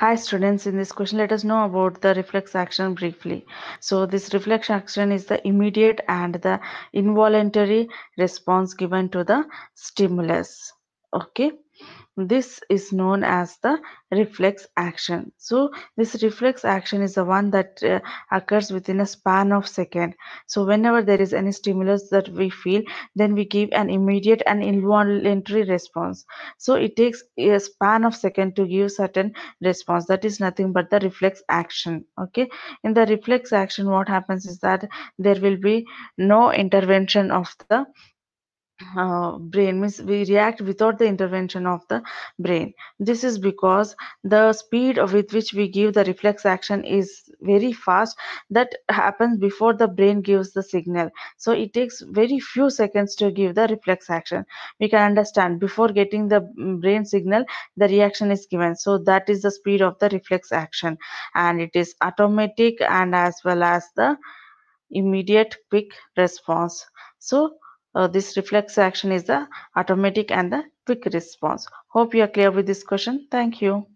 Hi students, in this question let us know about the reflex action briefly. So this reflex action is the immediate and the involuntary response given to the stimulus. Okay. This is known as the reflex action. So this reflex action is the one that uh, occurs within a span of second. So whenever there is any stimulus that we feel then we give an immediate and involuntary response. So it takes a span of second to give certain response. That is nothing but the reflex action. Okay. In the reflex action what happens is that there will be no intervention of the uh, brain means we react without the intervention of the brain. This is because the speed with which we give the reflex action is very fast. That happens before the brain gives the signal. So it takes very few seconds to give the reflex action. We can understand before getting the brain signal the reaction is given. So that is the speed of the reflex action. And it is automatic and as well as the immediate quick response. So uh, this reflex action is the automatic and the quick response. Hope you are clear with this question. Thank you